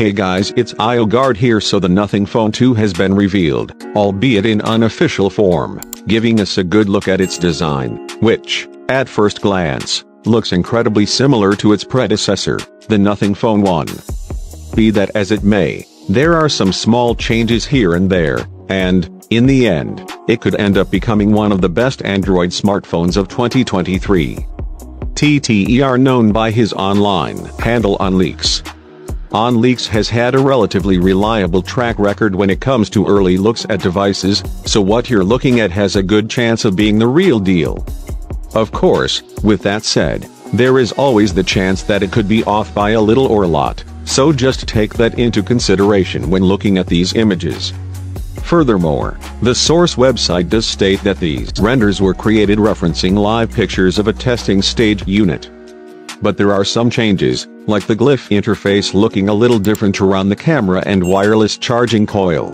Hey guys it's IoGuard here so the Nothing Phone 2 has been revealed, albeit in unofficial form, giving us a good look at its design, which, at first glance, looks incredibly similar to its predecessor, the Nothing Phone 1. Be that as it may, there are some small changes here and there, and, in the end, it could end up becoming one of the best Android smartphones of 2023. TTER known by his online handle OnLeaks OnLeaks has had a relatively reliable track record when it comes to early looks at devices, so what you're looking at has a good chance of being the real deal. Of course, with that said, there is always the chance that it could be off by a little or a lot, so just take that into consideration when looking at these images. Furthermore, the source website does state that these renders were created referencing live pictures of a testing stage unit. But there are some changes, like the glyph interface looking a little different around the camera and wireless charging coil.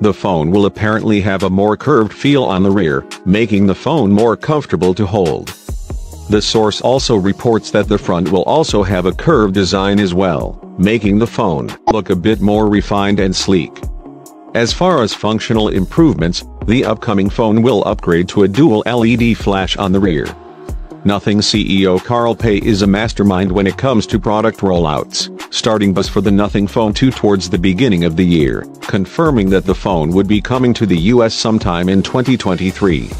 The phone will apparently have a more curved feel on the rear, making the phone more comfortable to hold. The source also reports that the front will also have a curved design as well, making the phone look a bit more refined and sleek. As far as functional improvements, the upcoming phone will upgrade to a dual LED flash on the rear. Nothing CEO Carl Pei is a mastermind when it comes to product rollouts, starting buzz for the Nothing Phone 2 towards the beginning of the year, confirming that the phone would be coming to the US sometime in 2023.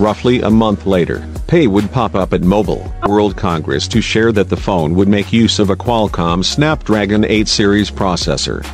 Roughly a month later, Pei would pop up at Mobile World Congress to share that the phone would make use of a Qualcomm Snapdragon 8 series processor.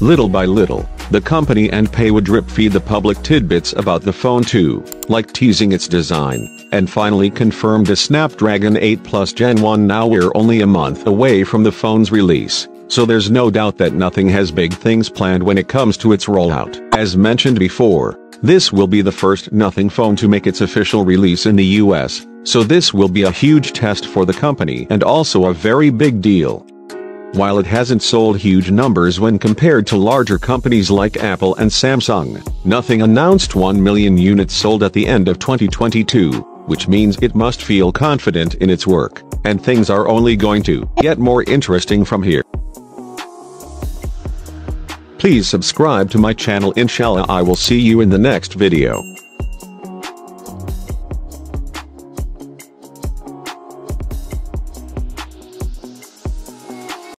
Little by little, the company and Pei would drip feed the public tidbits about the phone 2, like teasing its design, and finally confirmed a Snapdragon 8 Plus Gen 1 now we're only a month away from the phone's release, so there's no doubt that nothing has big things planned when it comes to its rollout. As mentioned before, this will be the first Nothing phone to make its official release in the US, so this will be a huge test for the company and also a very big deal. While it hasn't sold huge numbers when compared to larger companies like Apple and Samsung, Nothing announced 1 million units sold at the end of 2022, which means it must feel confident in its work, and things are only going to get more interesting from here. Please subscribe to my channel inshallah I will see you in the next video.